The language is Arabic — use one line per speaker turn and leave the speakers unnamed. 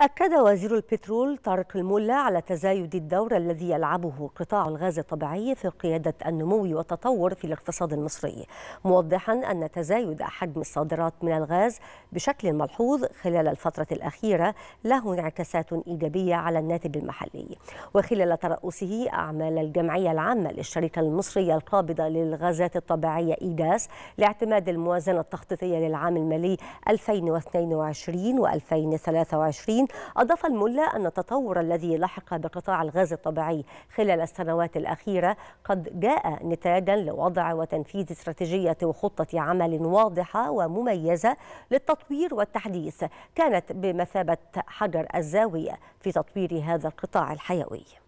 أكد وزير البترول طارق الملا على تزايد الدور الذي يلعبه قطاع الغاز الطبيعي في قيادة النمو والتطور في الاقتصاد المصري موضحا أن تزايد حجم الصادرات من الغاز بشكل ملحوظ خلال الفترة الأخيرة له انعكاسات إيجابية على الناتج المحلي. وخلال ترأسه أعمال الجمعية العامة للشركة المصرية القابضة للغازات الطبيعية إيداس لاعتماد الموازنة التخطيطية للعام المالي 2022 و2023 أضاف الملا أن التطور الذي لحق بقطاع الغاز الطبيعي خلال السنوات الأخيرة قد جاء نتاجا لوضع وتنفيذ استراتيجية وخطة عمل واضحة ومميزة للتطوير والتحديث كانت بمثابة حجر الزاوية في تطوير هذا القطاع الحيوي.